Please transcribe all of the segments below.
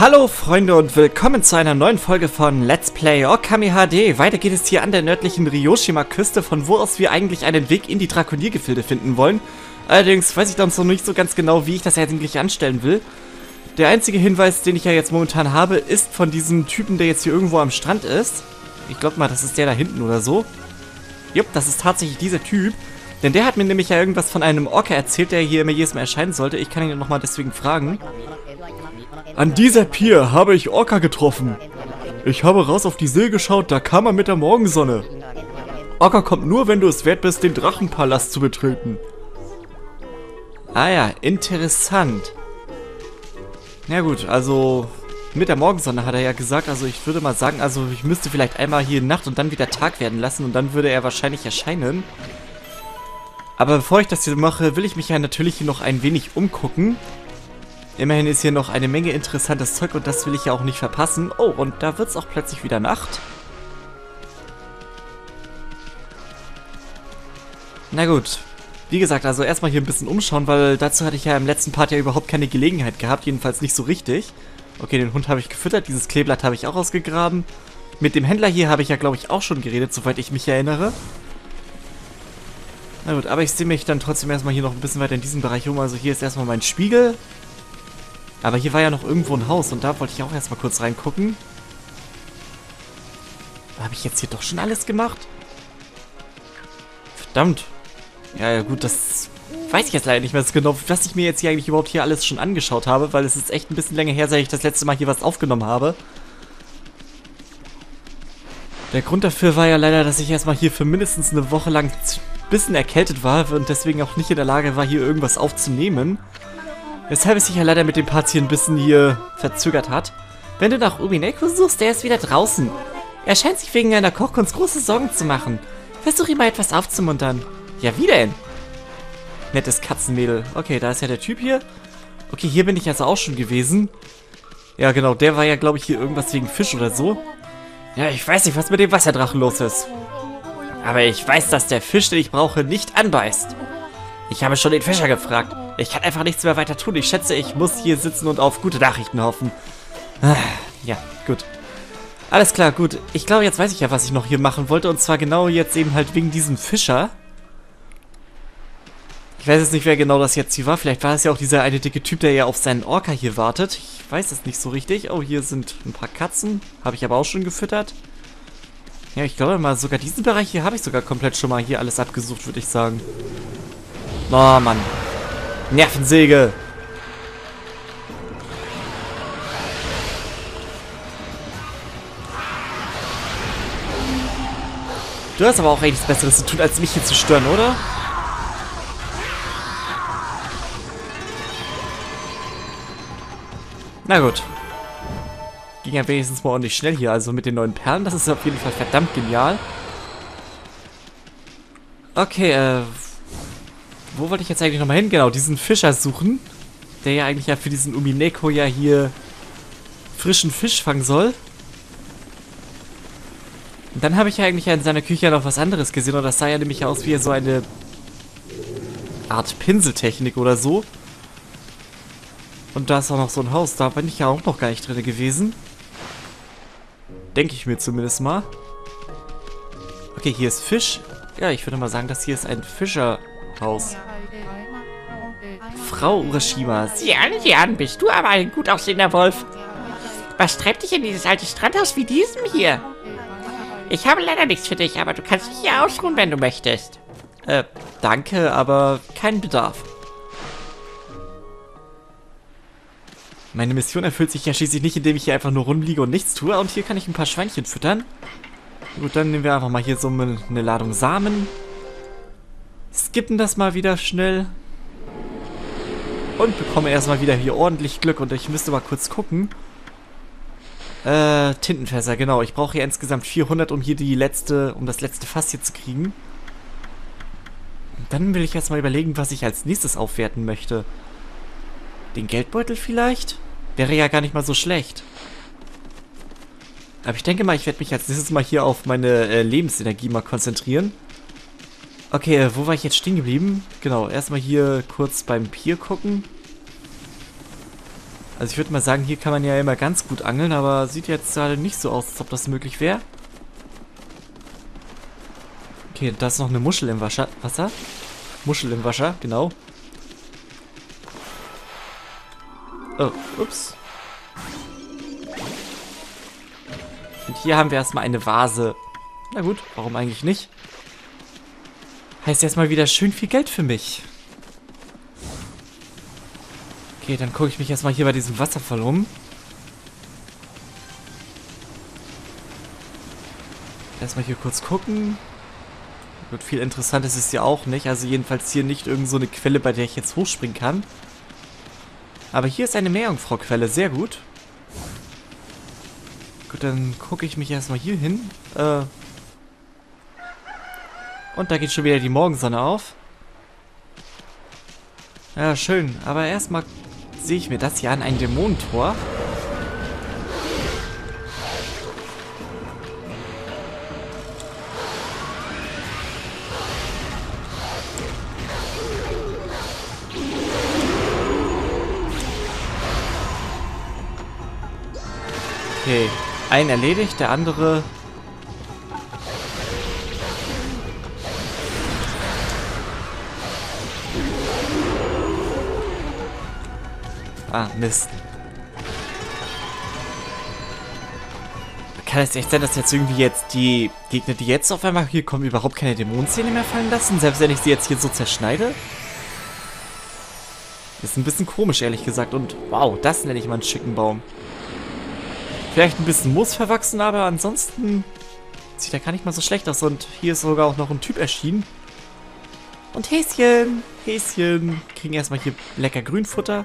Hallo Freunde und willkommen zu einer neuen Folge von Let's Play Okami HD. Weiter geht es hier an der nördlichen Ryoshima-Küste, von wo aus wir eigentlich einen Weg in die Drakoniergefilde finden wollen. Allerdings weiß ich dann noch nicht so ganz genau, wie ich das eigentlich anstellen will. Der einzige Hinweis, den ich ja jetzt momentan habe, ist von diesem Typen, der jetzt hier irgendwo am Strand ist. Ich glaube mal, das ist der da hinten oder so. Jupp, das ist tatsächlich dieser Typ. Denn der hat mir nämlich ja irgendwas von einem Orca erzählt, der hier immer jedes Mal erscheinen sollte. Ich kann ihn nochmal deswegen fragen. An dieser Pier habe ich Orca getroffen. Ich habe raus auf die See geschaut, da kam er mit der Morgensonne. Orca kommt nur, wenn du es wert bist, den Drachenpalast zu betreten. Ah ja, interessant. Na gut, also mit der Morgensonne hat er ja gesagt, also ich würde mal sagen, also ich müsste vielleicht einmal hier Nacht und dann wieder Tag werden lassen und dann würde er wahrscheinlich erscheinen. Aber bevor ich das hier mache, will ich mich ja natürlich hier noch ein wenig umgucken. Immerhin ist hier noch eine Menge interessantes Zeug und das will ich ja auch nicht verpassen. Oh, und da wird es auch plötzlich wieder Nacht. Na gut. Wie gesagt, also erstmal hier ein bisschen umschauen, weil dazu hatte ich ja im letzten Part ja überhaupt keine Gelegenheit gehabt, jedenfalls nicht so richtig. Okay, den Hund habe ich gefüttert, dieses Kleeblatt habe ich auch ausgegraben. Mit dem Händler hier habe ich ja, glaube ich, auch schon geredet, soweit ich mich erinnere. Na gut, aber ich sehe mich dann trotzdem erstmal hier noch ein bisschen weiter in diesem Bereich rum. Also hier ist erstmal mein Spiegel. Aber hier war ja noch irgendwo ein Haus und da wollte ich auch erstmal kurz reingucken. Habe ich jetzt hier doch schon alles gemacht? Verdammt. Ja, ja gut, das weiß ich jetzt leider nicht mehr so genau, was ich mir jetzt hier eigentlich überhaupt hier alles schon angeschaut habe, weil es ist echt ein bisschen länger her, seit ich das letzte Mal hier was aufgenommen habe. Der Grund dafür war ja leider, dass ich erstmal hier für mindestens eine Woche lang bisschen erkältet war und deswegen auch nicht in der Lage war, hier irgendwas aufzunehmen. Weshalb es sich ja leider mit dem Part hier ein bisschen hier verzögert hat. Wenn du nach Umineko suchst, der ist wieder draußen. Er scheint sich wegen einer Kochkunst große Sorgen zu machen. Versuch ihm mal etwas aufzumuntern. Ja, wie denn? Nettes Katzenmädel. Okay, da ist ja der Typ hier. Okay, hier bin ich also auch schon gewesen. Ja, genau, der war ja, glaube ich, hier irgendwas wegen Fisch oder so. Ja, ich weiß nicht, was mit dem Wasserdrachen los ist. Aber ich weiß, dass der Fisch, den ich brauche, nicht anbeißt. Ich habe schon den Fischer gefragt. Ich kann einfach nichts mehr weiter tun. Ich schätze, ich muss hier sitzen und auf gute Nachrichten hoffen. Ah, ja, gut. Alles klar, gut. Ich glaube, jetzt weiß ich ja, was ich noch hier machen wollte. Und zwar genau jetzt eben halt wegen diesem Fischer. Ich weiß jetzt nicht, wer genau das jetzt hier war. Vielleicht war es ja auch dieser eine dicke Typ, der ja auf seinen Orca hier wartet. Ich weiß es nicht so richtig. Oh, hier sind ein paar Katzen. Habe ich aber auch schon gefüttert. Ja, ich glaube mal, sogar diesen Bereich hier habe ich sogar komplett schon mal hier alles abgesucht, würde ich sagen. Oh, Mann. Nervensäge. Du hast aber auch eigentlich nichts Besseres zu tun, als mich hier zu stören, oder? Na gut. Ging ja wenigstens mal ordentlich schnell hier. Also mit den neuen Perlen, das ist auf jeden Fall verdammt genial. Okay, äh... Wo wollte ich jetzt eigentlich nochmal hin? Genau, diesen Fischer suchen. Der ja eigentlich ja für diesen Umineko ja hier frischen Fisch fangen soll. Und dann habe ich ja eigentlich ja in seiner Küche noch was anderes gesehen. Und das sah ja nämlich aus wie so eine Art Pinseltechnik oder so. Und da ist auch noch so ein Haus. Da bin ich ja auch noch gar nicht drin gewesen. Denke ich mir zumindest mal. Okay, hier ist Fisch. Ja, ich würde mal sagen, das hier ist ein Fischerhaus. Frau Urashima. Sieh an, sieh an, bist du aber ein gut aussehender Wolf. Was treibt dich in dieses alte Strandhaus wie diesem hier? Ich habe leider nichts für dich, aber du kannst dich hier ausruhen, wenn du möchtest. Äh, danke, aber kein Bedarf. Meine Mission erfüllt sich ja schließlich nicht, indem ich hier einfach nur rumliege und nichts tue. Und hier kann ich ein paar Schweinchen füttern. Gut, dann nehmen wir einfach mal hier so eine Ladung Samen. Skippen das mal wieder schnell. Und bekomme erstmal wieder hier ordentlich Glück. Und ich müsste mal kurz gucken. Äh, Tintenfässer, genau. Ich brauche hier insgesamt 400, um hier die letzte, um das letzte Fass hier zu kriegen. Und dann will ich erstmal überlegen, was ich als nächstes aufwerten möchte. Den Geldbeutel vielleicht? Wäre ja gar nicht mal so schlecht. Aber ich denke mal, ich werde mich als nächstes mal hier auf meine äh, Lebensenergie mal konzentrieren. Okay, äh, wo war ich jetzt stehen geblieben? Genau, erstmal hier kurz beim Pier gucken. Also ich würde mal sagen, hier kann man ja immer ganz gut angeln, aber sieht jetzt gerade nicht so aus, als ob das möglich wäre. Okay, da ist noch eine Muschel im Wasser. Wasser? Muschel im Wasser, genau. Oh, ups. Und hier haben wir erstmal eine Vase. Na gut, warum eigentlich nicht? Heißt erstmal wieder schön viel Geld für mich. Okay, dann gucke ich mich erstmal hier bei diesem Wasserfall um. Erstmal hier kurz gucken. Gut, viel interessant ist ja auch nicht. Also jedenfalls hier nicht irgend so eine Quelle, bei der ich jetzt hochspringen kann. Aber hier ist eine Meerjungfrau-Quelle. Sehr gut. Gut, dann gucke ich mich erstmal hier hin. Äh Und da geht schon wieder die Morgensonne auf. Ja, schön. Aber erstmal sehe ich mir das hier an, ein Dämonentor. Okay, ein erledigt, der andere... Ah, Mist. Kann es echt sein, dass jetzt irgendwie jetzt die Gegner, die jetzt auf einmal hier kommen, überhaupt keine Dämonenszene mehr fallen lassen? Selbst wenn ich sie jetzt hier so zerschneide? Ist ein bisschen komisch, ehrlich gesagt. Und wow, das nenne ich mal einen schicken Baum. Vielleicht ein bisschen Moos verwachsen, aber ansonsten sieht er gar nicht mal so schlecht aus. Und hier ist sogar auch noch ein Typ erschienen. Und Häschen, Häschen, kriegen erstmal hier lecker Grünfutter.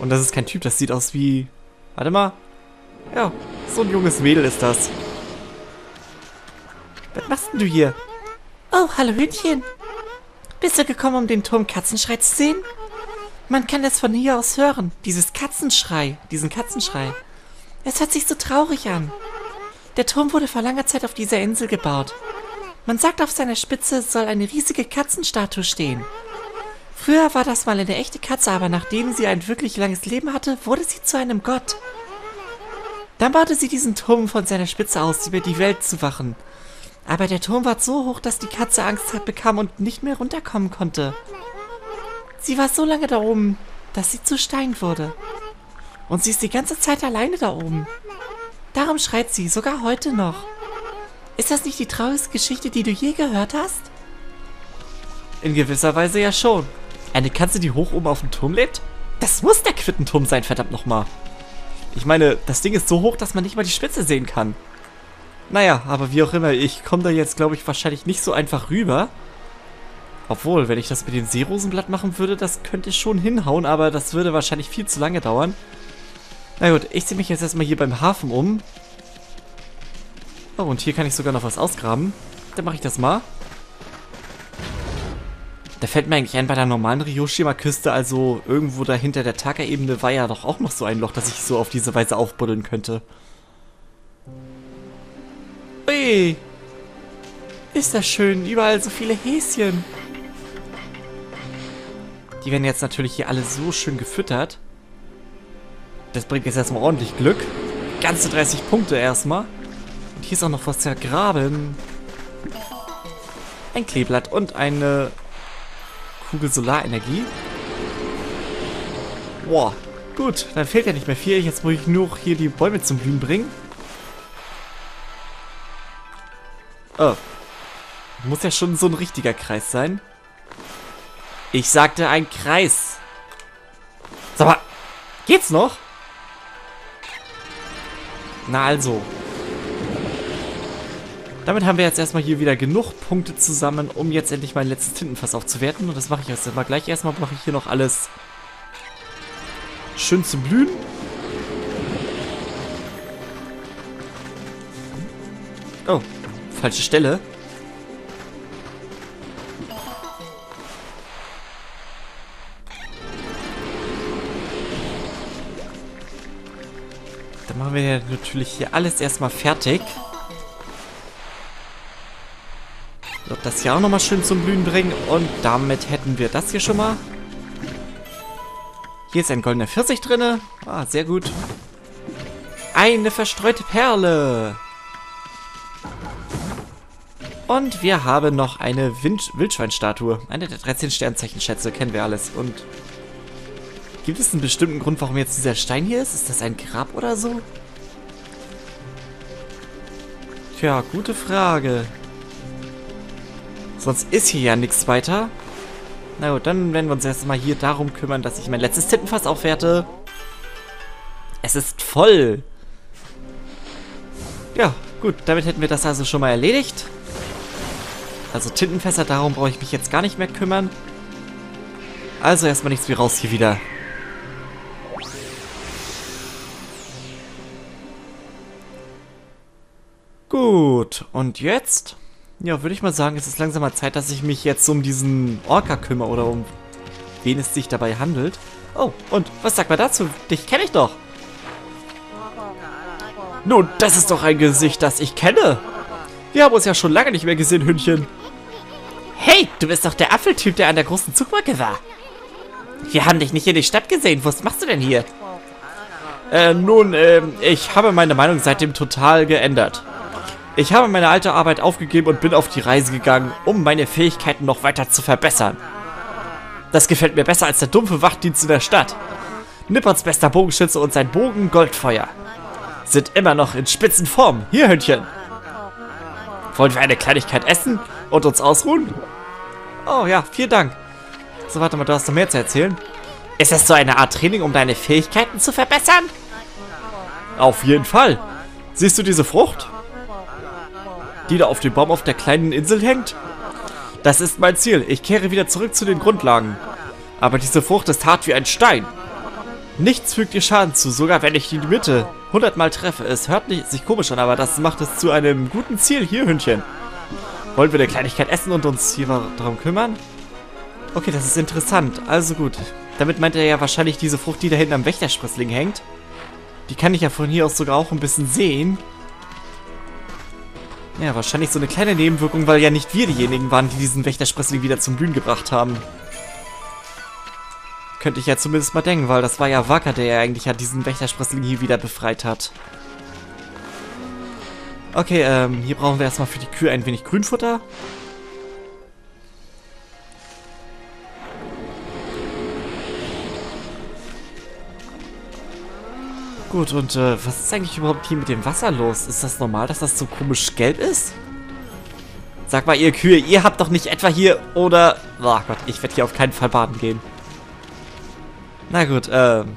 Und das ist kein Typ, das sieht aus wie... Warte mal. Ja, so ein junges Mädel ist das. Was machst denn du hier? Oh, hallo Hühnchen. Bist du gekommen, um den Turm Katzenschrei zu sehen? Man kann es von hier aus hören. Dieses Katzenschrei. Diesen Katzenschrei. Es hört sich so traurig an. Der Turm wurde vor langer Zeit auf dieser Insel gebaut. Man sagt, auf seiner Spitze soll eine riesige Katzenstatue stehen. Früher war das mal eine echte Katze, aber nachdem sie ein wirklich langes Leben hatte, wurde sie zu einem Gott. Dann baute sie diesen Turm von seiner Spitze aus, über die Welt zu wachen. Aber der Turm war so hoch, dass die Katze Angst bekam und nicht mehr runterkommen konnte. Sie war so lange da oben, dass sie zu Stein wurde. Und sie ist die ganze Zeit alleine da oben. Darum schreit sie, sogar heute noch. Ist das nicht die traurigste Geschichte, die du je gehört hast? In gewisser Weise ja schon. Eine Katze, die hoch oben auf dem Turm lebt? Das muss der Quittenturm sein, verdammt nochmal. Ich meine, das Ding ist so hoch, dass man nicht mal die Spitze sehen kann. Naja, aber wie auch immer, ich komme da jetzt, glaube ich, wahrscheinlich nicht so einfach rüber. Obwohl, wenn ich das mit dem Seerosenblatt machen würde, das könnte schon hinhauen, aber das würde wahrscheinlich viel zu lange dauern. Na gut, ich ziehe mich jetzt erstmal hier beim Hafen um. Oh, und hier kann ich sogar noch was ausgraben. Dann mache ich das mal. Da fällt mir eigentlich ein, bei der normalen Ryoshima-Küste, also irgendwo dahinter der Taka-Ebene, war ja doch auch noch so ein Loch, das ich so auf diese Weise aufbuddeln könnte. Ui! Ist das schön, überall so viele Häschen. Die werden jetzt natürlich hier alle so schön gefüttert. Das bringt jetzt erstmal ordentlich Glück. Ganze 30 Punkte erstmal. Und hier ist auch noch was zergraben. Ein Kleeblatt und eine Kugel Solarenergie. Boah, gut. Dann fehlt ja nicht mehr viel. Jetzt muss ich nur hier die Bäume zum Blühen bringen. Oh. Muss ja schon so ein richtiger Kreis sein. Ich sagte ein Kreis. Sag mal, geht's noch? Na also. Damit haben wir jetzt erstmal hier wieder genug Punkte zusammen, um jetzt endlich mein letztes Tintenfass aufzuwerten. Und das mache ich jetzt mal gleich. Erstmal mache ich hier noch alles schön zu blühen. Oh, falsche Stelle. Machen wir natürlich hier alles erstmal fertig. Wird das hier auch nochmal schön zum Blühen bringen. Und damit hätten wir das hier schon mal. Hier ist ein goldener Pfirsich drinne. Ah, sehr gut. Eine verstreute Perle. Und wir haben noch eine Wind Wildschweinstatue. Eine der 13 Sternzeichenschätze, kennen wir alles. Und gibt es einen bestimmten Grund, warum jetzt dieser Stein hier ist? Ist das ein Grab oder so? Tja, gute Frage. Sonst ist hier ja nichts weiter. Na gut, dann werden wir uns erstmal hier darum kümmern, dass ich mein letztes Tintenfass aufwerte. Es ist voll. Ja, gut, damit hätten wir das also schon mal erledigt. Also Tintenfässer, darum brauche ich mich jetzt gar nicht mehr kümmern. Also erstmal nichts wie raus hier wieder. Gut, und jetzt? Ja, würde ich mal sagen, es ist langsam mal Zeit, dass ich mich jetzt um diesen Orca kümmere oder um wen es sich dabei handelt. Oh, und was sagt man dazu? Dich kenne ich doch. Nun, das ist doch ein Gesicht, das ich kenne. Wir haben uns ja schon lange nicht mehr gesehen, Hündchen. Hey, du bist doch der Apfeltyp, der an der großen Zugbrücke war. Wir haben dich nicht in die Stadt gesehen. Was machst du denn hier? Äh, nun, äh, ich habe meine Meinung seitdem total geändert. Ich habe meine alte Arbeit aufgegeben und bin auf die Reise gegangen, um meine Fähigkeiten noch weiter zu verbessern. Das gefällt mir besser als der dumpfe Wachdienst in der Stadt. Nipperts bester Bogenschütze und sein Bogen Goldfeuer sind immer noch in Spitzenform. Hier, Hündchen. Wollen wir eine Kleinigkeit essen und uns ausruhen? Oh ja, vielen Dank. So, warte mal, du hast noch mehr zu erzählen. Ist das so eine Art Training, um deine Fähigkeiten zu verbessern? Auf jeden Fall. Siehst du diese Frucht? Die da auf dem Baum auf der kleinen Insel hängt? Das ist mein Ziel. Ich kehre wieder zurück zu den Grundlagen. Aber diese Frucht ist hart wie ein Stein. Nichts fügt ihr Schaden zu, sogar wenn ich die Mitte hundertmal treffe. Es hört nicht, sich komisch an, aber das macht es zu einem guten Ziel. Hier, Hündchen. Wollen wir eine Kleinigkeit essen und uns hier darum kümmern? Okay, das ist interessant. Also gut. Damit meint er ja wahrscheinlich diese Frucht, die da hinten am Wächtersprössling hängt. Die kann ich ja von hier aus sogar auch ein bisschen sehen. Ja, wahrscheinlich so eine kleine Nebenwirkung, weil ja nicht wir diejenigen waren, die diesen Wächtersprössling wieder zum Blühen gebracht haben. Könnte ich ja zumindest mal denken, weil das war ja Wacker, der ja eigentlich ja diesen Wächtersprössling hier wieder befreit hat. Okay, ähm, hier brauchen wir erstmal für die Kühe ein wenig Grünfutter. Gut, und äh, was ist eigentlich überhaupt hier mit dem Wasser los? Ist das normal, dass das so komisch gelb ist? Sag mal, ihr Kühe, ihr habt doch nicht etwa hier oder... Oh Gott, ich werde hier auf keinen Fall baden gehen. Na gut, ähm...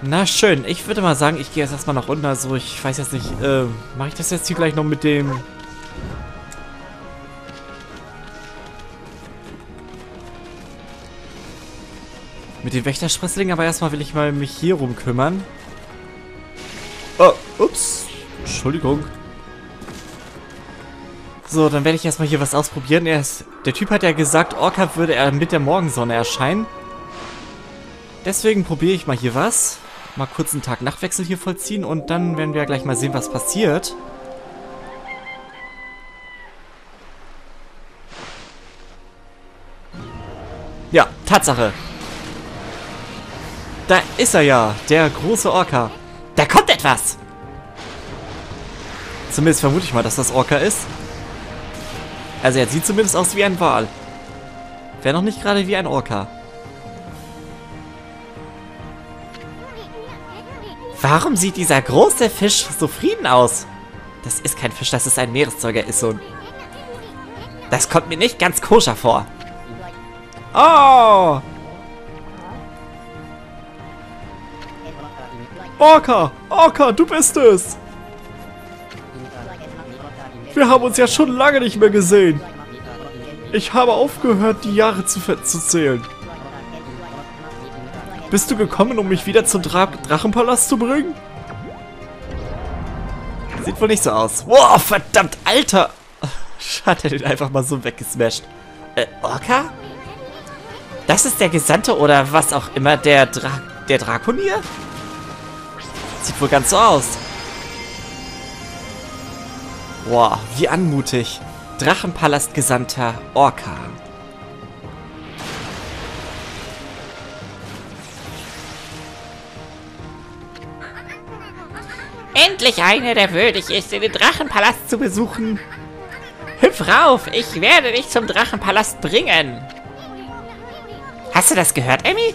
Na schön, ich würde mal sagen, ich gehe jetzt erstmal nach unten. Also ich weiß jetzt nicht, äh, mache ich das jetzt hier gleich noch mit dem... Mit dem Wächtersprössling, aber erstmal will ich mal mich hier rum kümmern. Oh, ups. Entschuldigung. So, dann werde ich erstmal hier was ausprobieren. Er ist, der Typ hat ja gesagt, Orca würde er mit der Morgensonne erscheinen. Deswegen probiere ich mal hier was. Mal kurz einen Tag-Nachtwechsel hier vollziehen und dann werden wir gleich mal sehen, was passiert. Ja, Tatsache. Da ist er ja, der große Orca. Da kommt etwas! Zumindest vermute ich mal, dass das Orca ist. Also er sieht zumindest aus wie ein Wal. Wäre noch nicht gerade wie ein Orca. Warum sieht dieser große Fisch so zufrieden aus? Das ist kein Fisch, das ist ein Meereszeuger, ist so Das kommt mir nicht ganz koscher vor. Oh! Orca! Orca, du bist es! Wir haben uns ja schon lange nicht mehr gesehen. Ich habe aufgehört, die Jahre zu, zu zählen. Bist du gekommen, um mich wieder zum Dra Drachenpalast zu bringen? Sieht wohl nicht so aus. Wow, verdammt, Alter! Hat er den einfach mal so weggesmashed. Äh, Orca? Das ist der Gesandte oder was auch immer, der Dra der Drakonier? Sieht wohl ganz so aus. Boah, wie anmutig. Drachenpalastgesandter Orca. Endlich einer, der würdig ist, den Drachenpalast zu besuchen. Hüpf rauf, ich werde dich zum Drachenpalast bringen. Hast du das gehört, Emmy?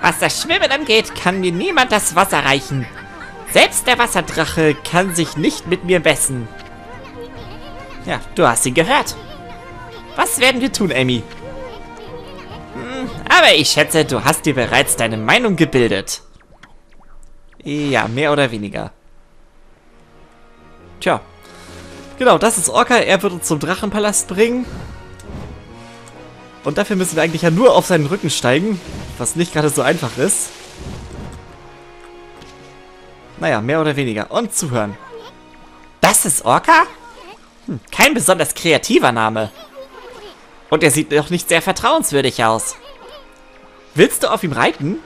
Was das Schwimmen angeht, kann mir niemand das Wasser reichen. Selbst der Wasserdrache kann sich nicht mit mir messen. Ja, du hast ihn gehört. Was werden wir tun, Amy? Hm, aber ich schätze, du hast dir bereits deine Meinung gebildet. Ja, mehr oder weniger. Tja. Genau, das ist Orca. Er wird uns zum Drachenpalast bringen. Und dafür müssen wir eigentlich ja nur auf seinen Rücken steigen. Was nicht gerade so einfach ist. Naja, mehr oder weniger. Und zuhören. Das ist Orca? Hm, kein besonders kreativer Name. Und er sieht doch nicht sehr vertrauenswürdig aus. Willst du auf ihm reiten?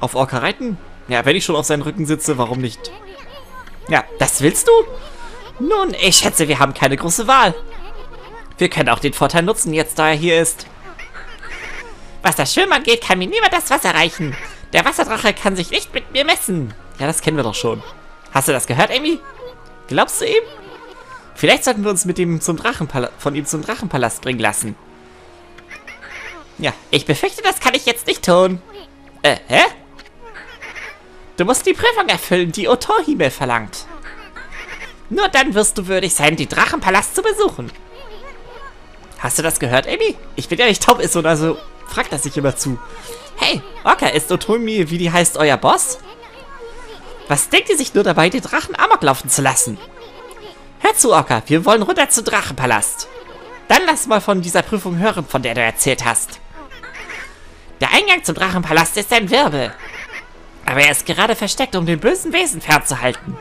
Auf Orca reiten? Ja, wenn ich schon auf seinen Rücken sitze, warum nicht? Ja, das willst du? Nun, ich schätze, wir haben keine große Wahl. Wir können auch den Vorteil nutzen, jetzt da er hier ist. Was das Schwimmen angeht, kann mir niemand das Wasser reichen. Der Wasserdrache kann sich nicht mit mir messen. Ja, das kennen wir doch schon. Hast du das gehört, Amy? Glaubst du ihm? Vielleicht sollten wir uns mit ihm zum von ihm zum Drachenpalast bringen lassen. Ja, ich befürchte, das kann ich jetzt nicht tun. Äh, hä? Du musst die Prüfung erfüllen, die Otohime verlangt. Nur dann wirst du würdig sein, den Drachenpalast zu besuchen. Hast du das gehört, Amy? Ich bin ja nicht taub ist und also fragt das sich immer zu. Hey, Orca, ist Otomi, wie die heißt, euer Boss? Was denkt ihr sich nur dabei, den Drachen Amok laufen zu lassen? Hör zu, Orca, wir wollen runter zum Drachenpalast. Dann lass mal von dieser Prüfung hören, von der du erzählt hast. Der Eingang zum Drachenpalast ist ein Wirbel. Aber er ist gerade versteckt, um den bösen Wesen fernzuhalten.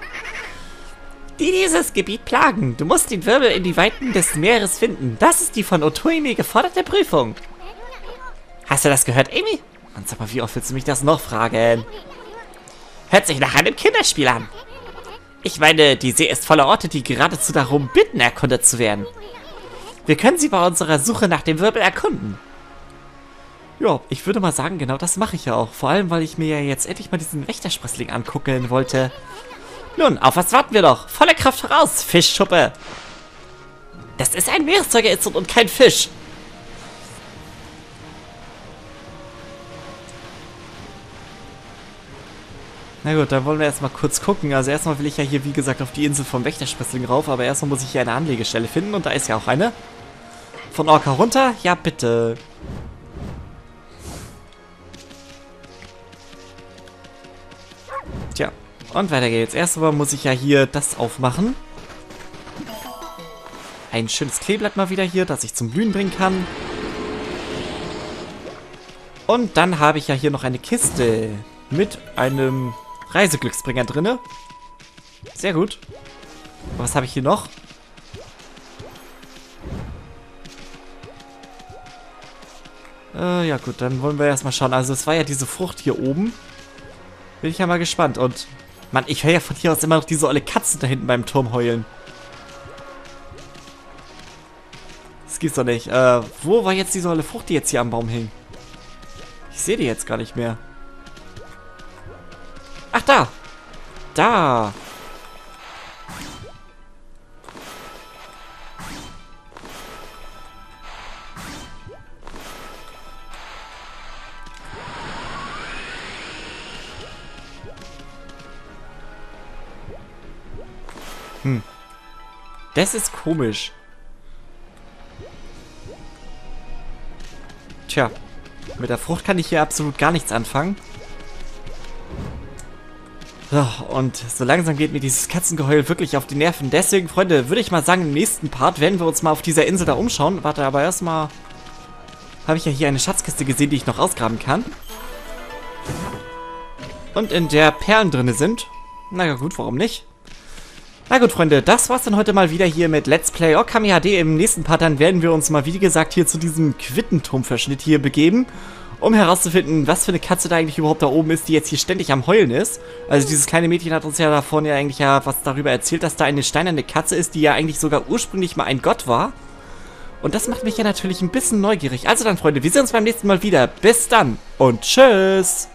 Die dieses Gebiet plagen. Du musst den Wirbel in die Weiten des Meeres finden. Das ist die von Otoimi geforderte Prüfung. Hast du das gehört, Amy? Und sag mal, wie oft willst du mich das noch fragen? Hört sich nach einem Kinderspiel an. Ich meine, die See ist voller Orte, die geradezu darum bitten, erkundet zu werden. Wir können sie bei unserer Suche nach dem Wirbel erkunden. Ja, ich würde mal sagen, genau das mache ich ja auch. Vor allem, weil ich mir ja jetzt endlich mal diesen Wächtersprössling angucken wollte. Nun, auf was warten wir doch? Volle Kraft voraus, Fischschuppe! Das ist ein Meeressäuger und kein Fisch. Na gut, dann wollen wir erstmal kurz gucken. Also erstmal will ich ja hier, wie gesagt, auf die Insel vom Wächterspessling rauf, aber erstmal muss ich hier eine Anlegestelle finden und da ist ja auch eine. Von Orca runter? Ja, bitte. Und weiter geht's. Erstmal muss ich ja hier das aufmachen. Ein schönes Kleeblatt mal wieder hier, das ich zum Blühen bringen kann. Und dann habe ich ja hier noch eine Kiste mit einem Reiseglücksbringer drinne. Sehr gut. Was habe ich hier noch? Äh, ja gut, dann wollen wir erstmal schauen. Also es war ja diese Frucht hier oben. Bin ich ja mal gespannt. Und, Mann, ich höre ja von hier aus immer noch diese olle Katze da hinten beim Turm heulen. Das gibt's doch nicht. Äh, wo war jetzt diese olle Frucht, die jetzt hier am Baum hing? Ich sehe die jetzt gar nicht mehr. Ach, da. Da. Das ist komisch. Tja. Mit der Frucht kann ich hier absolut gar nichts anfangen. Und so langsam geht mir dieses Katzengeheul wirklich auf die Nerven. Deswegen, Freunde, würde ich mal sagen, im nächsten Part werden wir uns mal auf dieser Insel da umschauen. Warte, aber erstmal habe ich ja hier eine Schatzkiste gesehen, die ich noch ausgraben kann. Und in der Perlen drin sind. Na ja gut, warum nicht? Na gut, Freunde, das war's dann heute mal wieder hier mit Let's Play Okami HD. Im nächsten Part dann werden wir uns mal, wie gesagt, hier zu diesem Quittenturmverschnitt hier begeben um herauszufinden, was für eine Katze da eigentlich überhaupt da oben ist, die jetzt hier ständig am Heulen ist. Also dieses kleine Mädchen hat uns ja da vorne ja eigentlich ja was darüber erzählt, dass da eine steinerne Katze ist, die ja eigentlich sogar ursprünglich mal ein Gott war. Und das macht mich ja natürlich ein bisschen neugierig. Also dann, Freunde, wir sehen uns beim nächsten Mal wieder. Bis dann und tschüss!